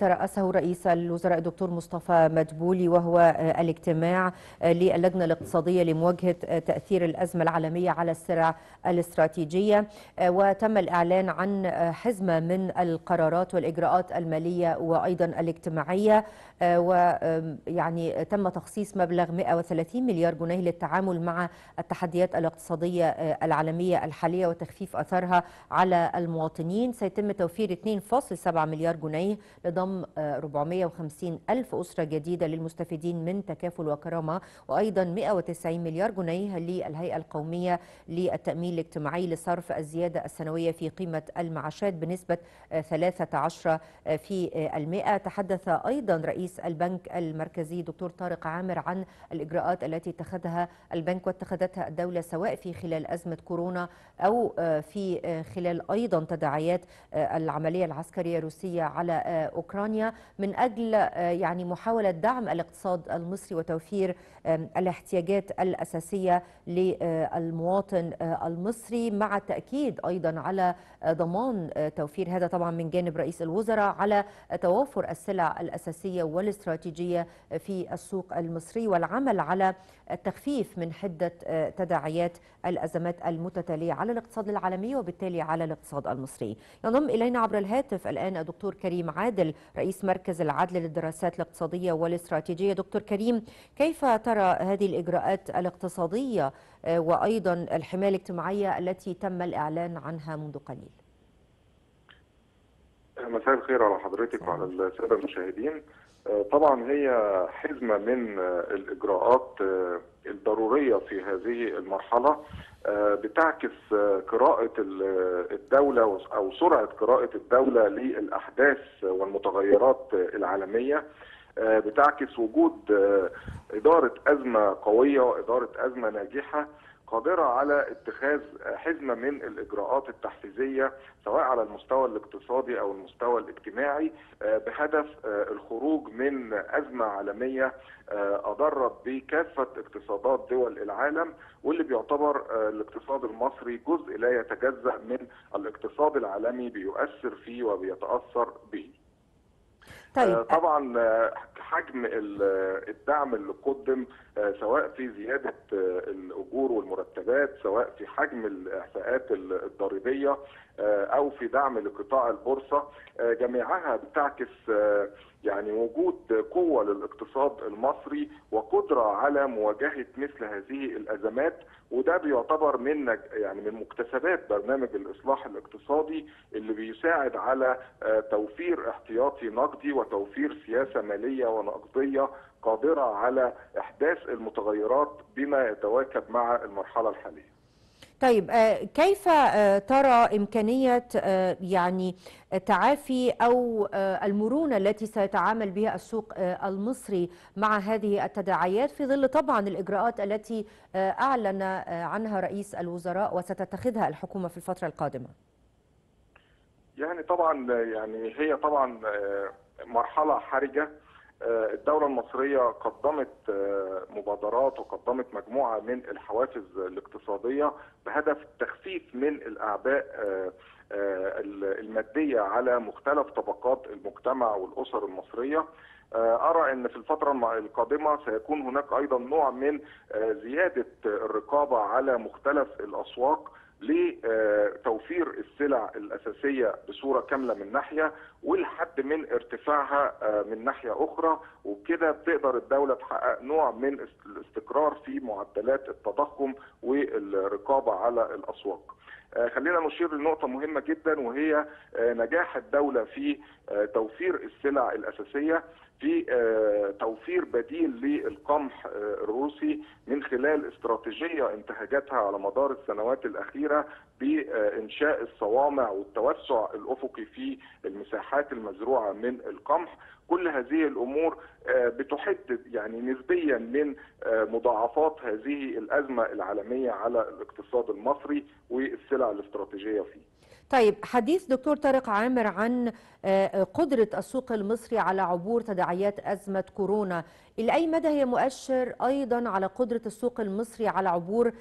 ترأسه رئيس الوزراء الدكتور مصطفى مدبولي وهو الاجتماع للجنة الاقتصادية لمواجهة تأثير الأزمة العالمية على السلع الاستراتيجية. وتم الإعلان عن حزمة من القرارات والإجراءات المالية وأيضا الاجتماعية. ويعني تم تخصيص مبلغ 130 مليار جنيه للتعامل مع التحديات الاقتصادية العالمية الحالية وتخفيف أثرها على المواطنين. سيتم توفير 2.7 مليار جنيه لضم 450 ألف أسرة جديدة للمستفيدين من تكافل وكرامة وأيضا 190 مليار جنيه للهيئة القومية للتأمين الاجتماعي لصرف الزيادة السنوية في قيمة المعاشات بنسبة 13 في المئة. تحدث أيضا رئيس البنك المركزي دكتور طارق عامر عن الإجراءات التي اتخذها البنك واتخذتها الدولة سواء في خلال أزمة كورونا أو في خلال أيضا تداعيات العملية العسكرية الروسية على أوكرانيا. من أجل يعني محاولة دعم الاقتصاد المصري وتوفير الاحتياجات الأساسية للمواطن المصري مع التأكيد أيضا على ضمان توفير هذا طبعا من جانب رئيس الوزراء على توافر السلع الأساسية والاستراتيجية في السوق المصري والعمل على التخفيف من حدة تداعيات الأزمات المتتالية على الاقتصاد العالمي وبالتالي على الاقتصاد المصري. ينضم إلينا عبر الهاتف الآن الدكتور كريم عادل رئيس مركز العدل للدراسات الاقتصادية والاستراتيجية. دكتور كريم كيف ترى هذه الإجراءات الاقتصادية وأيضا الحماية الاجتماعية التي تم الإعلان عنها منذ قليل؟ مساء الخير على حضرتك وعلى السادة المشاهدين. طبعا هي حزمة من الإجراءات الضرورية في هذه المرحلة بتعكس قراءة الدولة أو سرعة قراءة الدولة للأحداث والمتغيرات العالمية. بتعكس وجود إدارة أزمة قوية وإدارة أزمة ناجحة. قادرة على اتخاذ حزمة من الإجراءات التحفيزية سواء على المستوى الاقتصادي أو المستوى الاجتماعي بهدف الخروج من أزمة عالمية أضرت بكافة اقتصادات دول العالم واللي بيعتبر الاقتصاد المصري جزء لا يتجزأ من الاقتصاد العالمي بيؤثر فيه وبيتأثر به طيب. طبعا حجم الدعم اللي قدم سواء في زيادة الأجور والمرتبات سواء في حجم الاعفاءات الضريبية أو في دعم لقطاع البورصة جميعها بتعكس يعني وجود قوة للاقتصاد المصري وقدرة على مواجهة مثل هذه الأزمات. وده بيعتبر من يعني من مكتسبات برنامج الإصلاح الاقتصادي اللي بيساعد على توفير احتياطي نقدي وتوفير سياسة مالية ونقديه قادرة على إحداث المتغيرات بما يتواكب مع المرحلة الحالية. طيب كيف ترى إمكانية يعني تعافي أو المرونة التي سيتعامل بها السوق المصري مع هذه التداعيات في ظل طبعا الإجراءات التي أعلن عنها رئيس الوزراء وستتخذها الحكومة في الفترة القادمة يعني طبعا يعني هي طبعا مرحلة حرجة الدولة المصرية قدمت مبادرات وقدمت مجموعة من الحوافز الاقتصادية بهدف التخفيف من الأعباء المادية على مختلف طبقات المجتمع والأسر المصرية. أرى أن في الفترة القادمة سيكون هناك أيضا نوع من زيادة الرقابة على مختلف الأسواق لتوفير السلع الأساسية بصورة كاملة من ناحية والحد من ارتفاعها من ناحية أخرى. وبكده بتقدر الدولة تحقق نوع من الاستقرار في معدلات التضخم والرقابة على الأسواق. خلينا نشير لنقطة مهمة جدا وهي نجاح الدولة في توفير السلع الأساسية في توفير بديل للقمح الروسي من خلال استراتيجية انتهجتها على مدار السنوات الأخيرة بإنشاء الصوامع والتوسع الأفقي في المساحات المزروعة من القمح. كل هذه الأمور بتحد يعني نسبيا من مضاعفات هذه الأزمة العالمية على الاقتصاد المصري والسلع الاستراتيجية فيه. طيب حديث دكتور طارق عامر عن قدرة السوق المصري على عبور تداعيات أزمة كورونا. إلى أي مدى هي مؤشر أيضا على قدرة السوق المصري على عبور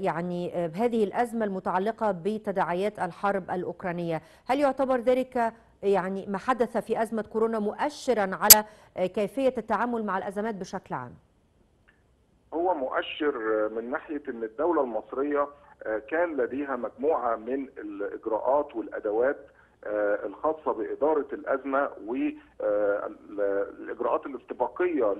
يعني هذه الأزمة المتعلقة بتداعيات الحرب الأوكرانية؟ هل يعتبر ذلك يعني ما حدث في أزمة كورونا مؤشرا على كيفية التعامل مع الأزمات بشكل عام؟ هو مؤشر من ناحية أن الدولة المصرية كان لديها مجموعة من الإجراءات والأدوات الخاصة بإدارة الأزمة والإجراءات الاستباقية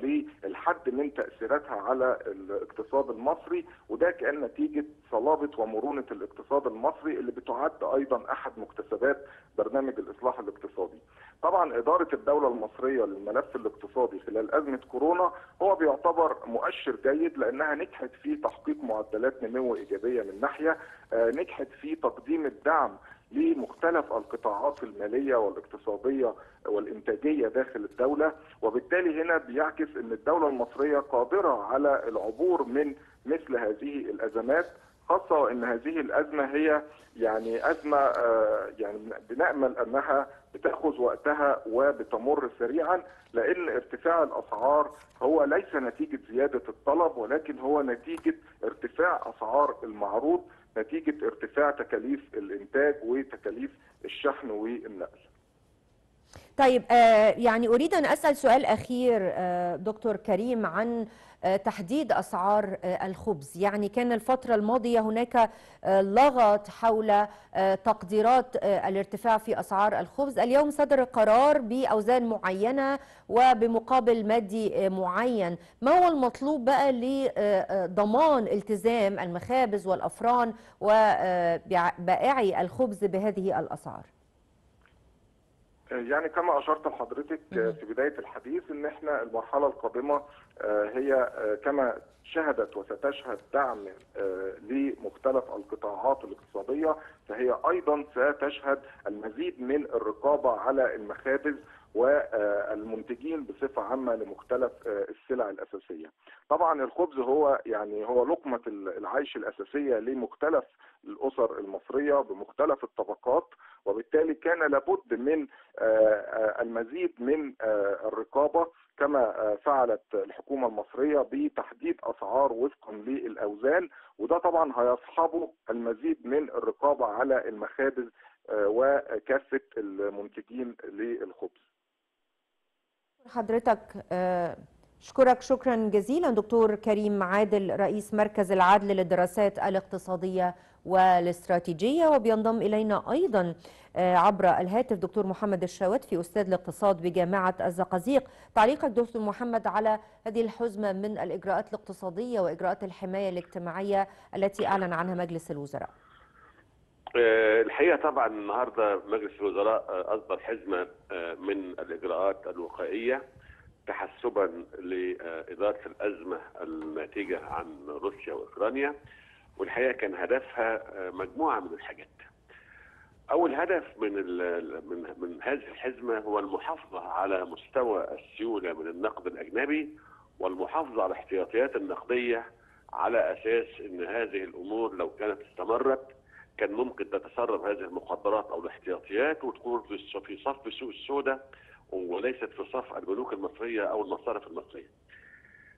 للحد من تأثيراتها على الاقتصاد المصري وده كان نتيجة صلابة ومرونة الاقتصاد المصري اللي بتعد أيضا أحد مكتسبات برنامج الإصلاح الاقتصادي. طبعا إدارة الدولة المصرية للملف الاقتصادي خلال أزمة كورونا هو بيعتبر مؤشر جيد لأنها نجحت في تحقيق معدلات نمو إيجابية من ناحية نجحت في تقديم الدعم لمختلف القطاعات المالية والاقتصادية والإنتاجية داخل الدولة وبالتالي هنا بيعكس إن الدولة المصرية قادرة على العبور من مثل هذه الأزمات خاصة وان هذه الأزمة هي يعني أزمة يعني بنأمل أنها بتاخذ وقتها وبتمر سريعا لأن ارتفاع الأسعار هو ليس نتيجة زيادة الطلب ولكن هو نتيجة ارتفاع أسعار المعروض نتيجة ارتفاع تكاليف الإنتاج وتكاليف الشحن والنقل. طيب يعني أريد أن أسأل سؤال أخير دكتور كريم عن تحديد أسعار الخبز، يعني كان الفترة الماضية هناك لغط حول تقديرات الارتفاع في أسعار الخبز، اليوم صدر قرار بأوزان معينة وبمقابل مادي معين، ما هو المطلوب بقى لضمان التزام المخابز والأفران وبائعي الخبز بهذه الأسعار؟ يعني كما أشرت لحضرتك في بداية الحديث إن إحنا المرحلة القادمة هي كما شهدت وستشهد دعم لمختلف القطاعات الاقتصادية فهي أيضا ستشهد المزيد من الرقابة على المخابز والمنتجين بصفة عامة لمختلف السلع الأساسية. طبعا الخبز هو يعني هو لقمة العيش الأساسية لمختلف الأسر المصرية بمختلف الطبقات وبالتالي كان لابد من المزيد من الرقابة كما فعلت الحكومة المصرية بتحديد أسعار وفقا للأوزان وده طبعا هيصحبه المزيد من الرقابة على المخابز وكافة المنتجين للخبز. حضرتك اشكرك شكرا جزيلا. دكتور كريم عادل رئيس مركز العدل للدراسات الاقتصادية والاستراتيجية وبينضم إلينا أيضا عبر الهاتف دكتور محمد الشاوتفي أستاذ الاقتصاد بجامعة الزقازيق. تعليقك دكتور محمد على هذه الحزمة من الإجراءات الاقتصادية وإجراءات الحماية الاجتماعية التي أعلن عنها مجلس الوزراء. الحقيقة طبعا النهارده مجلس الوزراء اصدر حزمه من الإجراءات الوقائيه تحسبا لإدارة الأزمة الناتجة عن روسيا وأوكرانيا والحقيقة كان هدفها مجموعة من الحاجات. أول هدف من من من هذه الحزمة هو المحافظة على مستوى السيولة من النقد الأجنبي والمحافظة على الاحتياطيات النقدية على أساس إن هذه الأمور لو كانت استمرت كان ممكن تتسرب هذه المخدرات أو الاحتياطيات وتكون في صف سوق السوداء وليست في صف البنوك المصرية أو المصارف المصرية.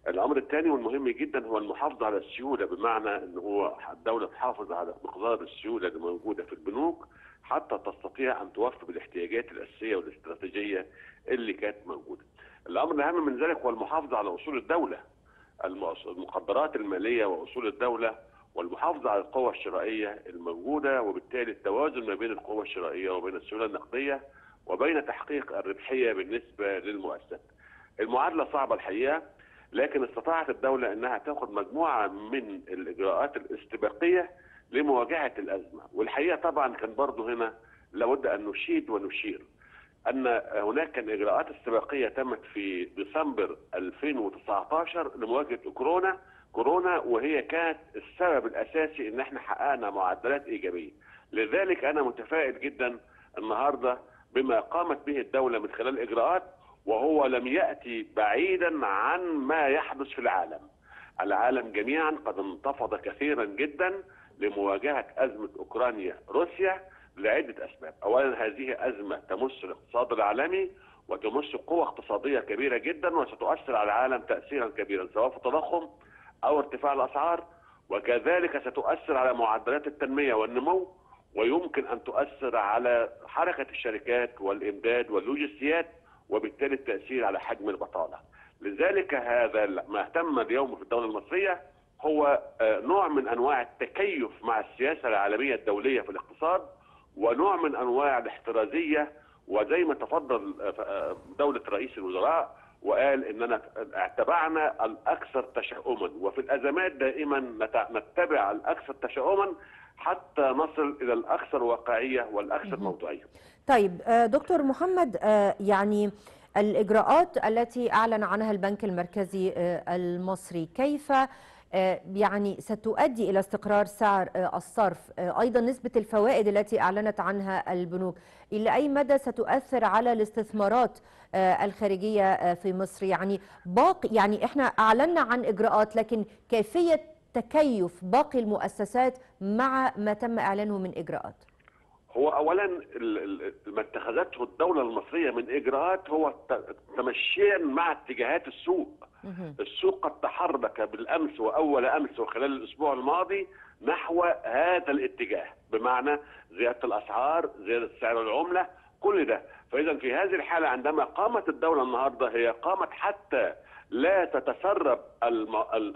الأمر الثاني والمهم جدا هو المحافظة على السيولة بمعنى إن هو الدولة تحافظ على مقدار السيولة اللي موجودة في البنوك حتى تستطيع أن توفي بالاحتياجات الأساسية والاستراتيجية اللي كانت موجودة. الأمر الأهم من ذلك هو المحافظة على أصول الدولة. المقدرات المالية وأصول الدولة والمحافظة على القوى الشرائية الموجودة وبالتالي التوازن ما بين القوى الشرائية وبين السيوله النقدية وبين تحقيق الربحية بالنسبة للمؤسسات. المعادلة صعبة الحقيقة لكن استطاعت الدولة إنها تاخذ مجموعة من الإجراءات الاستباقية لمواجهة الأزمة، والحقيقة طبعا كان برضه هنا لابد أن نشيد ونشير أن هناك إجراءات استباقية تمت في ديسمبر 2019 لمواجهة كورونا كورونا وهي كانت السبب الأساسي إن إحنا حققنا معدلات إيجابية. لذلك أنا متفائل جدا النهارده بما قامت به الدولة من خلال إجراءات وهو لم يأتي بعيدا عن ما يحدث في العالم. العالم جميعا قد انتفض كثيرا جدا لمواجهة أزمة أوكرانيا روسيا لعدة أسباب، اولا هذه أزمة تمس الاقتصاد العالمي وتمس قوة اقتصادية كبيرة جدا وستؤثر على العالم تأثيرا كبيرا سواء في التضخم أو ارتفاع الأسعار وكذلك ستؤثر على معدلات التنمية والنمو ويمكن أن تؤثر على حركة الشركات والإمداد واللوجستيات وبالتالي التأثير على حجم البطالة. لذلك هذا ما اهتم اليوم في الدولة المصرية هو نوع من أنواع التكيف مع السياسة العالمية الدولية في الاقتصاد ونوع من أنواع الاحترازية وزي ما تفضل دولة رئيس الوزراء وقال اننا اتبعنا الأكثر تشاؤما وفي الأزمات دائما نتبع الأكثر تشاؤما حتى نصل إلى الأكثر واقعية والأكثر موضوعية. طيب دكتور محمد يعني الإجراءات التي أعلن عنها البنك المركزي المصري كيف يعني ستؤدي إلى استقرار سعر الصرف أيضا نسبة الفوائد التي أعلنت عنها البنوك إلى أي مدى ستؤثر على الاستثمارات الخارجية في مصر. يعني باقي يعني إحنا أعلنا عن إجراءات لكن كيفية تكيف باقي المؤسسات مع ما تم إعلانه من إجراءات؟ هو اولا ما اتخذته الدولة المصرية من إجراءات هو تمشيا مع اتجاهات السوق. السوق قد تحرك بالأمس وأول أمس وخلال الأسبوع الماضي نحو هذا الاتجاه بمعنى زيادة الأسعار زيادة سعر العملة كل ده. فإذا في هذه الحالة عندما قامت الدولة النهارده هي قامت حتى لا تتسرب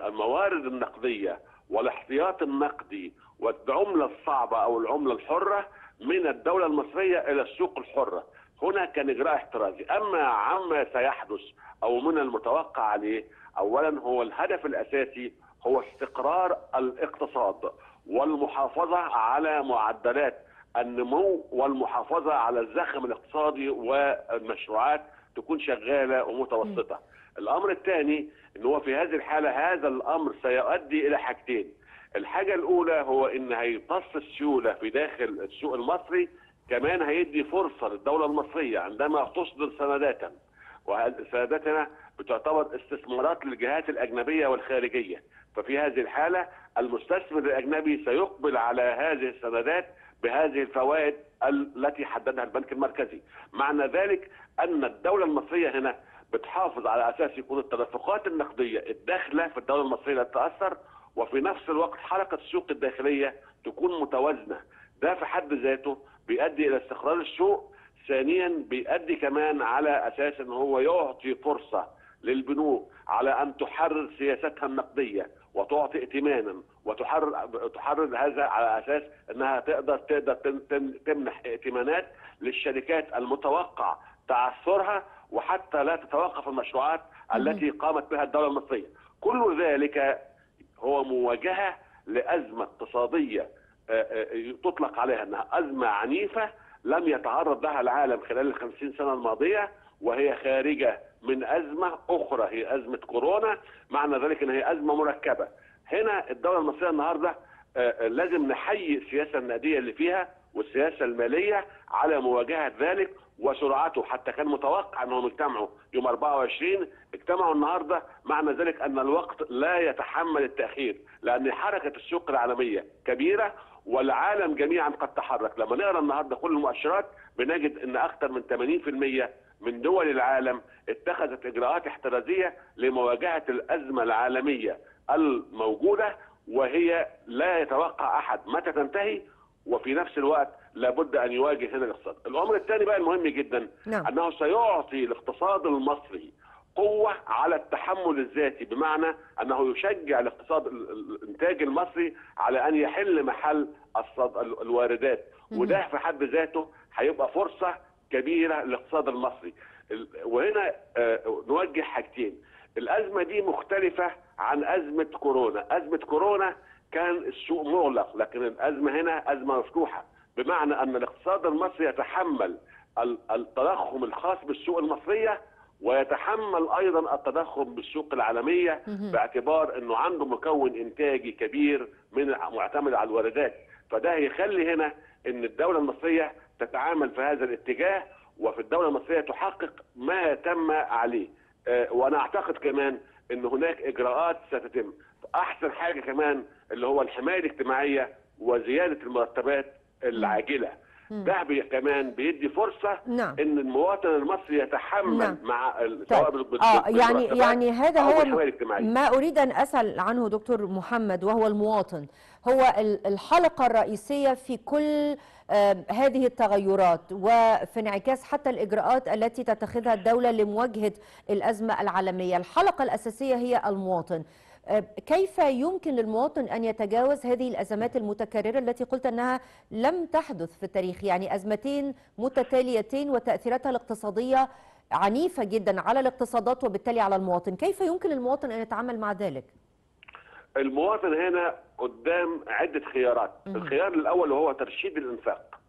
الموارد النقدية والاحتياط النقدي والعملة الصعبة أو العملة الحرة من الدولة المصرية إلى السوق الحرة. هنا كان إجراء احترازي. أما عما سيحدث أو من المتوقع عليه اولا هو الهدف الأساسي هو استقرار الاقتصاد والمحافظة على معدلات النمو والمحافظة على الزخم الاقتصادي والمشروعات تكون شغالة ومتوسطة. الأمر الثاني إن هو في هذه الحالة هذا الأمر سيؤدي إلى حاجتين. الحاجة الأولى هو إن هيمتص السيوله في داخل السوق المصري كمان هيدي فرصة للدولة المصرية عندما تصدر سنداتا وسنداتنا بتعتبر استثمارات للجهات الأجنبية والخارجية ففي هذه الحالة المستثمر الأجنبي سيقبل على هذه السندات بهذه الفوائد التي حددها البنك المركزي. معنى ذلك أن الدولة المصرية هنا بتحافظ على أساس يكون التدفقات النقدية الداخلة في الدولة المصرية لا تتأثر وفي نفس الوقت حركة السوق الداخلية تكون متوازنة. ده في حد ذاته بيؤدي إلى استقرار السوق ثانيا بيؤدي كمان على أساس إن هو يعطي فرصة للبنوك على أن تحرر سياستها النقدية وتعطي ائتمانا وتحرر تحرر هذا على أساس إنها تقدر تقدر تمنح ائتمانات للشركات المتوقع تعثرها وحتى لا تتوقف المشروعات التي قامت بها الدولة المصرية. كل ذلك هو مواجهة لأزمة اقتصادية تطلق عليها إنها أزمة عنيفة لم يتعرض لها العالم خلال الخمسين سنة الماضية وهي خارجة من أزمة أخرى هي أزمة كورونا معنى ذلك إن هي أزمة مركبة. هنا الدولة المصرية النهارده لازم نحيي السياسة النقدية اللي فيها والسياسة المالية على مواجهة ذلك وسرعته. حتى كان متوقع إنهم يجتمعوا يوم 24 اجتمعوا النهارده. معنى ذلك أن الوقت لا يتحمل التأخير لأن حركة السوق العالمية كبيرة والعالم جميعا قد تحرك. لما نقرأ النهارده كل المؤشرات بنجد إن أكثر من 80% من دول العالم اتخذت إجراءات احترازية لمواجهة الأزمة العالمية. الموجودة وهي لا يتوقع أحد متى تنتهي وفي نفس الوقت لابد أن يواجه هنا الاقتصاد. الأمر الثاني بقى المهم جدا نعم. أنه سيعطي الاقتصاد المصري قوة على التحمل الذاتي بمعنى أنه يشجع الاقتصاد الإنتاج المصري على أن يحل محل الواردات وده في حد ذاته هيبقى فرصة كبيرة للاقتصاد المصري. وهنا نوجه حاجتين الأزمة دي مختلفة عن أزمة كورونا، أزمة كورونا كان السوق مغلق لكن الأزمة هنا أزمة مفتوحة. بمعنى أن الاقتصاد المصري يتحمل التضخم الخاص بالسوق المصرية ويتحمل أيضا التضخم بالسوق العالمية باعتبار إنه عنده مكون إنتاجي كبير من معتمد على الواردات. فده يخلي هنا إن الدولة المصرية تتعامل في هذا الاتجاه وفي الدولة المصرية تحقق ما تم عليه. وأنا أعتقد كمان إن هناك إجراءات ستتم. أحسن حاجة كمان اللي هو الحماية الاجتماعية وزيادة المرتبات العاجلة. ده بي كمان بيدي فرصة نعم. إن المواطن المصري يتحمل نعم. مع طيب. سواء بال- آه يعني يعني هذا هو ما أريد أن أسأل عنه دكتور محمد وهو المواطن. هو ال- الحلقة الرئيسية في كل آه، هذه التغيرات وفي انعكاس حتى الإجراءات التي تتخذها الدولة لمواجهة الأزمة العالمية. الحلقة الأساسية هي المواطن. آه، كيف يمكن للمواطن أن يتجاوز هذه الأزمات المتكررة التي قلت أنها لم تحدث في التاريخ؟ يعني أزمتين متتاليتين وتأثيراتها الاقتصادية عنيفة جدا على الاقتصادات وبالتالي على المواطن. كيف يمكن للمواطن أن يتعامل مع ذلك؟ المواطن هنا قدام عدة خيارات. الخيار الأول وهو ترشيد الإنفاق.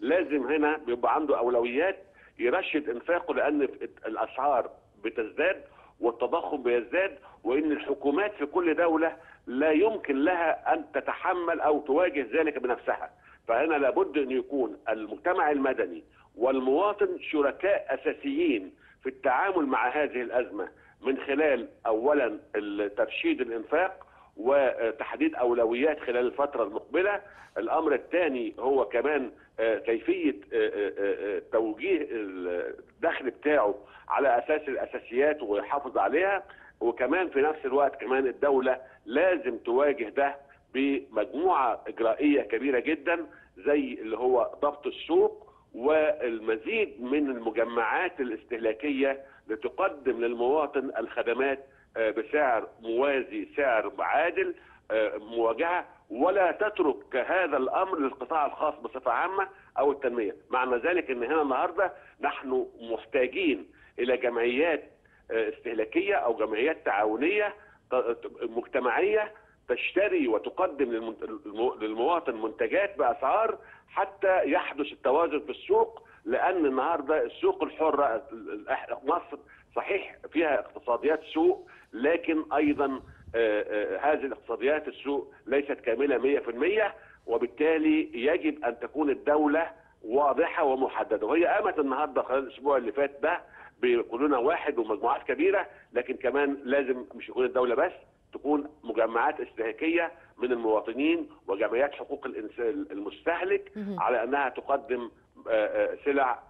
لازم هنا بيبقى عنده أولويات يرشد إنفاقه لأن الأسعار بتزداد والتضخم بيزداد وإن الحكومات في كل دولة لا يمكن لها أن تتحمل أو تواجه ذلك بنفسها. فهنا لابد أن يكون المجتمع المدني والمواطن شركاء أساسيين في التعامل مع هذه الأزمة من خلال أولا ترشيد الإنفاق وتحديد أولويات خلال الفترة المقبلة. الأمر الثاني هو كمان آه، كيفية آه، آه، توجيه الدخل بتاعه على أساس الأساسيات ويحافظ عليها. وكمان في نفس الوقت كمان الدولة لازم تواجه ده بمجموعة إجرائية كبيرة جدا زي اللي هو ضبط السوق والمزيد من المجمعات الاستهلاكية لتقدم للمواطن الخدمات بسعر موازي سعر عادل آه، مواجهة ولا تترك هذا الأمر للقطاع الخاص بصفة عامة أو التنمية، معنى ذلك إن هنا النهارده نحن محتاجين إلى جمعيات آه، استهلاكية أو جمعيات تعاونية مجتمعية تشتري وتقدم للمواطن منتجات بأسعار حتى يحدث التوازن في السوق لأن النهارده السوق الحره ال- ال- مصر صحيح فيها اقتصاديات سوق لكن أيضا آه، آه، هذه الاقتصاديات السوق ليست كاملة 100% وبالتالي يجب أن تكون الدولة واضحة ومحددة وهي قامت النهارده خلال الأسبوع اللي فات ده بقولنا واحد ومجموعات كبيرة لكن كمان لازم مش يكون الدولة بس تكون مجمعات استهلاكية من المواطنين وجمعيات حقوق الإنسان المستهلك. على أنها تقدم آه، سلع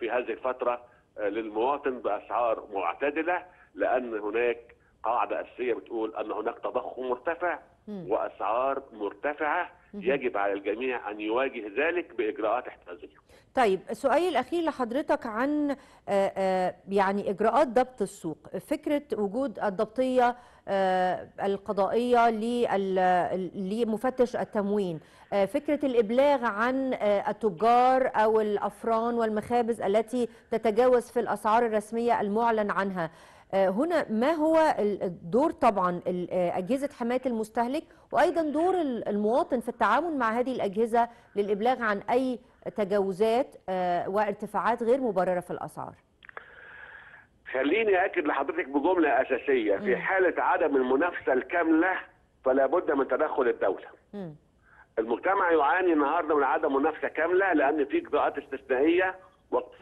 في هذه الفترة للمواطن بأسعار معتدلة لأن هناك قاعدة أساسية بتقول أن هناك تضخم مرتفع. وأسعار مرتفعة. يجب على الجميع أن يواجه ذلك بإجراءات احترازيه. طيب سؤالي الأخير لحضرتك عن آه، آه، يعني إجراءات ضبط السوق فكرة وجود الضبطية آه، القضائية لل- لمفتش التموين. آه، فكرة الإبلاغ عن آه، التجار أو الأفران والمخابز التي تتجاوز في الأسعار الرسمية المعلن عنها. آه، هنا ما هو الدور طبعا آه، أجهزة حماية المستهلك وأيضا دور ال- المواطن في التعامل مع هذه الأجهزة للإبلاغ عن أي تجاوزات آه، وارتفاعات غير مبررة في الأسعار. خليني أكد لحضرتك بجملة أساسية في. حالة عدم المنافسة الكاملة فلا بد من تدخل الدولة. المجتمع يعاني النهارده من عدم منافسة كاملة لأن في اجراءات استثنائية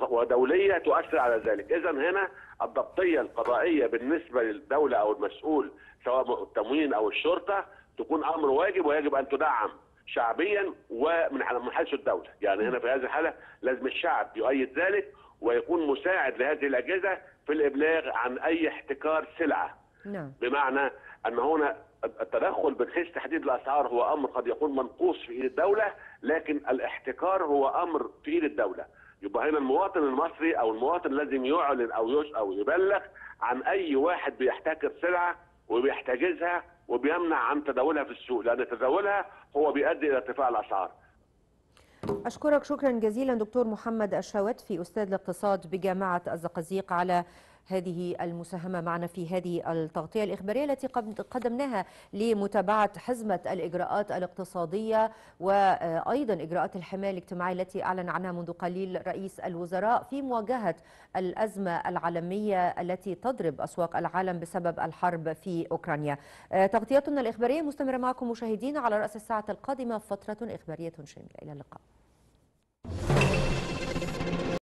ودولية تؤثر على ذلك، اذا هنا الضبطية القضائية بالنسبة للدولة أو المسؤول سواء التموين أو الشرطة تكون أمر واجب ويجب أن تدعم شعبيا ومن حيث الدولة، يعني هنا في هذه الحالة لازم الشعب يؤيد ذلك ويكون مساعد لهذه الأجهزة في الإبلاغ عن أي احتكار سلعة. نعم. بمعنى أن هنا التدخل من حيث تحديد الأسعار هو أمر قد يكون منقوص في إيد الدولة لكن الاحتكار هو أمر في إيد الدولة. يبقى هنا المواطن المصري أو المواطن لازم يعلن أو يش أو يبلغ عن أي واحد بيحتكر سلعة وبيحتجزها وبيمنع عن تداولها في السوق لأن تداولها هو بيؤدي إلى ارتفاع الأسعار. أشكرك شكرا جزيلا دكتور محمد الشاوتفي أستاذ الاقتصاد بجامعة الزقازيق على هذه المساهمة معنا في هذه التغطية الإخبارية التي قد- قدمناها لمتابعة حزمة الإجراءات الاقتصادية وأيضا إجراءات الحماية الاجتماعية التي أعلن عنها منذ قليل رئيس الوزراء في مواجهة الأزمة العالمية التي تضرب أسواق العالم بسبب الحرب في أوكرانيا. آه، تغطيتنا الإخبارية مستمرة معكم مشاهدينا على رأس الساعة القادمة فترة إخبارية شاملة. إلى اللقاء.